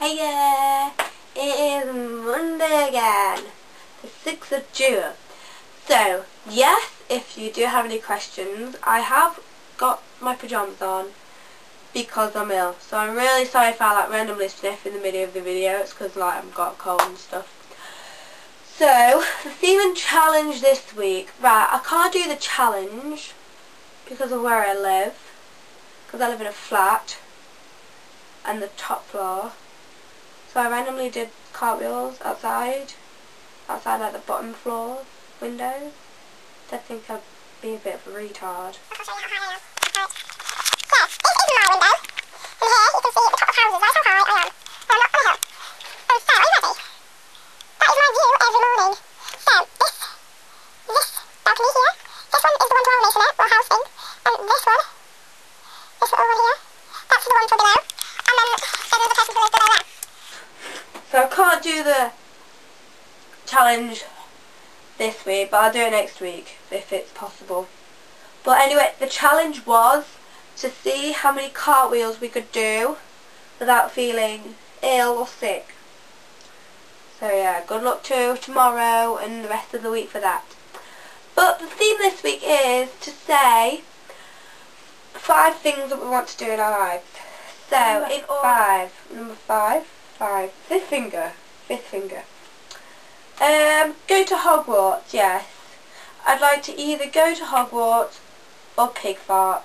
Hey yeah, it is Monday again, the 6th of June. So, yes, if you do have any questions, I have got my pyjamas on because I'm ill. So I'm really sorry if I like randomly sniff in the middle of the video, it's because like I've got a cold and stuff. So, the theme and challenge this week, right, I can't do the challenge because of where I live, because I live in a flat and the top floor. So I randomly did cartwheels outside, outside like the bottom floor windows. I think I'd be a bit too hard. So you can see out higher. Okay. Cuz it is my window. And here see the of high I am. And a retard. So I can't do the challenge this week, but I'll do it next week if it's possible. But anyway, the challenge was to see how many cartwheels we could do without feeling ill or sick. So yeah, good luck to tomorrow and the rest of the week for that. But the theme this week is to say five things that we want to do in our lives. So, number in five, number five, five, fifth finger, fifth finger. Um, go to Hogwarts, yes. I'd like to either go to Hogwarts or Pigfarts,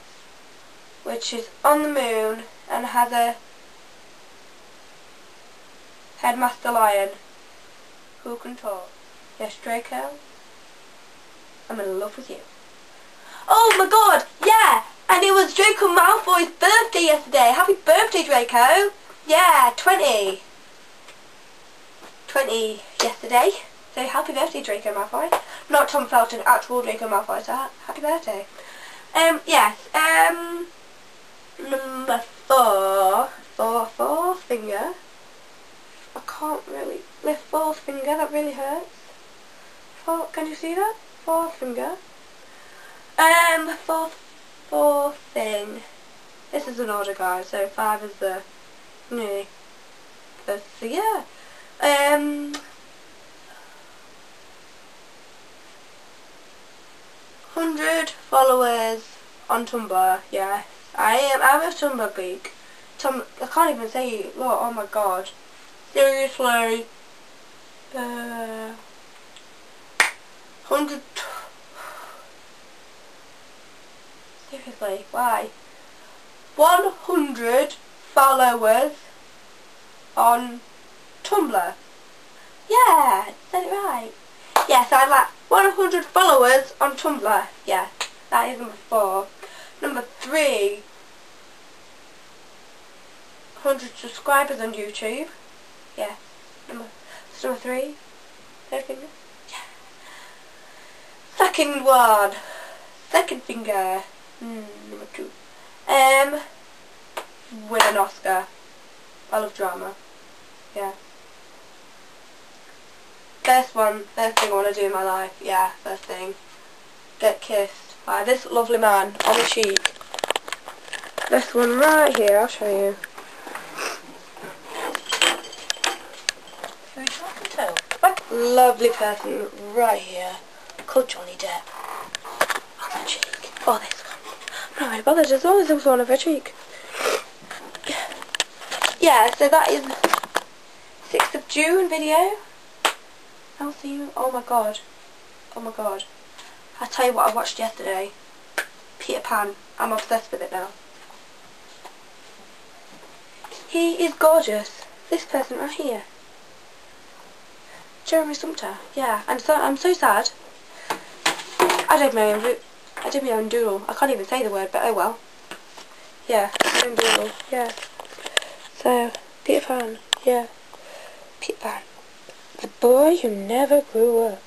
which is on the moon and has a headmaster lion who can talk. Yes, Draco, I'm in love with you. Oh my god, yeah! And it was Draco Malfoy's birthday yesterday. Happy birthday, Draco! Yeah, 20. 20 yesterday. So happy birthday, Draco Malfoy. Not Tom Felton, actual Draco Malfoy, so happy birthday. Um, yes, um, number four, four, fourth finger. I can't really lift fourth finger, that really hurts. Four, can you see that? Fourth finger. Um, fourth, fourth thing. This is an order, guys, so five is the, no, the, yeah. Um, hundred followers on Tumblr. Yeah, I am. I'm a Tumblr geek. Tum I can't even say it. Look, oh my god. Seriously. Uh, hundred. Seriously, why? One hundred followers on Tumblr. Yeah, said it right. Yes, I like 100 followers on Tumblr. Yeah, that is number four. Number three, 100 subscribers on YouTube. Yeah, number, number three. Third finger. Yeah. Second one, second finger. Hmm, number two. Um, win an Oscar. I love drama. Yeah. First one, first thing I want to do in my life, yeah, first thing. Get kissed by this lovely man on the cheek. This one right here, I'll show you. What lovely person right here, called Johnny Depp. On the cheek. Oh, this one. I'm not really bothered as long as there was on her cheek. Yeah, so that is 6th of June video. You. Oh my god. Oh my god. I'll tell you what I watched yesterday. Peter Pan. I'm obsessed with it now. He is gorgeous. This person right here. Jeremy Sumpter. Yeah. And so I'm so sad. I did my own I did my own doodle. I can't even say the word, but oh well. Yeah, my own doodle. Yeah. So, Peter Pan. Yeah. Peter Pan. The boy who never grew up.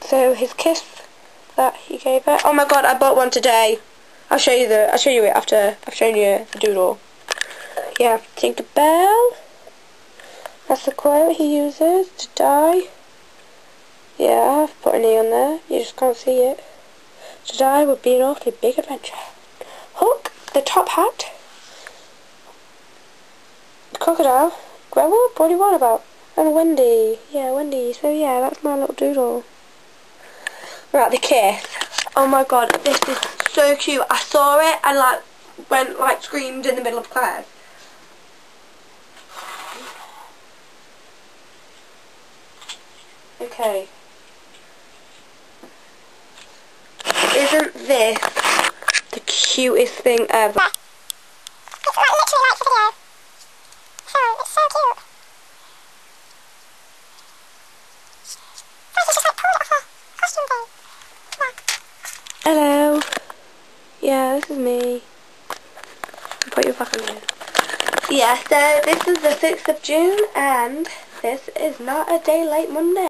So his kiss that he gave her. Oh my god, I bought one today. I'll show you the. I'll show you it after I've shown you the doodle. Yeah, Tinkerbell. That's the quote he uses to die. Yeah, I've put an E on there. You just can't see it. To die would be an awfully big adventure. Hook, the top hat. crocodile. Werewolf? What do you want about? And Wendy. Yeah, Wendy. So yeah, that's my little doodle. Right, the kiss. Oh my god, this is so cute. I saw it and like went like screamed in the middle of class. Okay. Isn't this the cutest thing ever? It's like literally like the video. So, it's so cute. Like, just like pulled off a costume thing. Look. Hello. Yeah, this is me. Put your fucking in. Yeah, so this is the 6th of June and this is not a day late Monday.